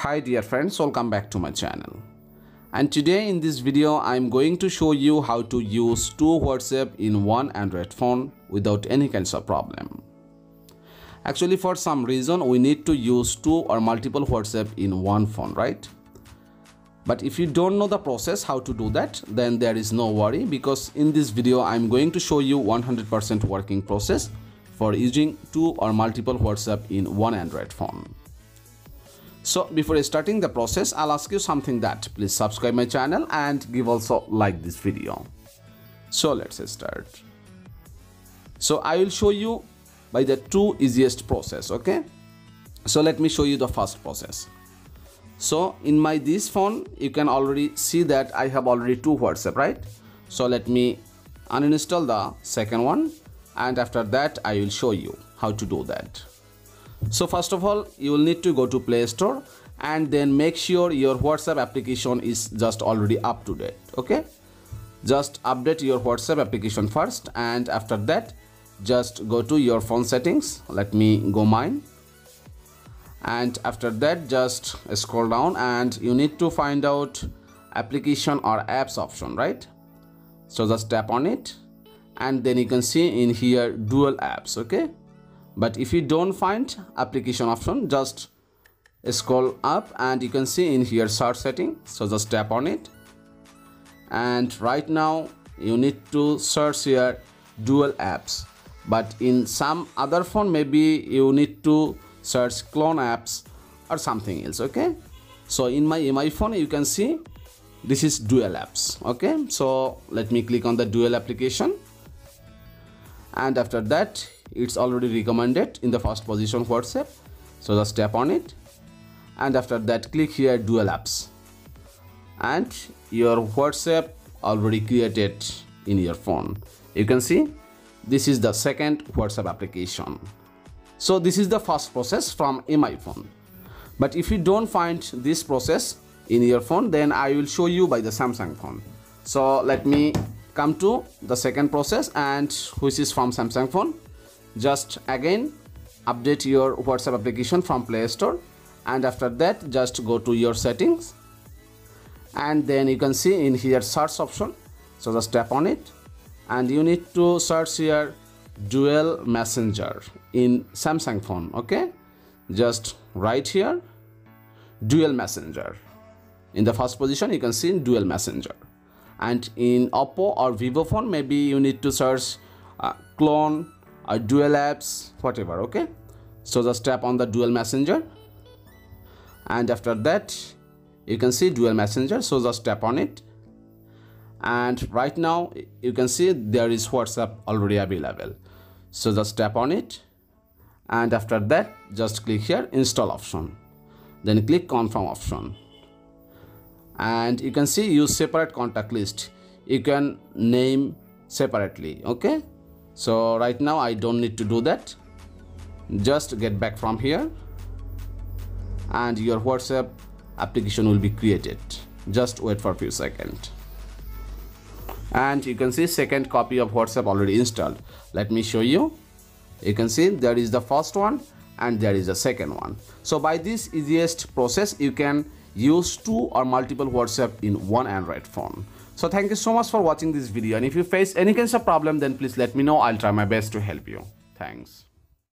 Hi dear friends, welcome back to my channel. And today in this video, I'm going to show you how to use two WhatsApp in one Android phone without any kinds of problem. Actually, for some reason, we need to use two or multiple WhatsApp in one phone, right? But if you don't know the process how to do that, then there is no worry because in this video, I'm going to show you 100% working process for using two or multiple WhatsApp in one Android phone. So before starting the process, I'll ask you something that please subscribe my channel and give also like this video. So let's start. So I will show you by the two easiest process, okay? So let me show you the first process. So in my this phone, you can already see that I have already two WhatsApp, right? So let me uninstall the second one and after that I will show you how to do that so first of all you will need to go to play store and then make sure your whatsapp application is just already up to date okay? Just update your whatsapp application first and after that just go to your phone settings. Let me go mine. And after that just scroll down and you need to find out application or apps option right? So just tap on it and then you can see in here dual apps okay but if you don't find application option just scroll up and you can see in here search setting. So just tap on it. And right now you need to search here dual apps. But in some other phone maybe you need to search clone apps or something else okay? So in my my phone you can see this is dual apps okay? So let me click on the dual application. And after that it's already recommended in the first position whatsapp so just tap on it. And after that click here dual apps. And your whatsapp already created in your phone. You can see this is the second whatsapp application. So this is the first process from mi phone. But if you don't find this process in your phone then i will show you by the samsung phone. So let me come to the second process and which is from samsung phone just again update your whatsapp application from play store. And after that just go to your settings. And then you can see in here search option. So just tap on it. And you need to search here dual messenger in samsung phone okay? Just right here dual messenger. In the first position you can see dual messenger. And in oppo or vivo phone maybe you need to search uh, clone or dual apps whatever okay? So just tap on the dual messenger. And after that you can see dual messenger so just tap on it. And right now you can see there is whatsapp already available. So just tap on it. And after that just click here install option. Then click confirm option. And you can see use separate contact list. You can name separately okay so right now I don't need to do that. Just get back from here. And your WhatsApp application will be created. Just wait for a few seconds. And you can see second copy of WhatsApp already installed. Let me show you. You can see there is the first one and there is the second one. So by this easiest process you can use two or multiple WhatsApp in one Android phone so thank you so much for watching this video and if you face any kinds of problem then please let me know. I'll try my best to help you. Thanks.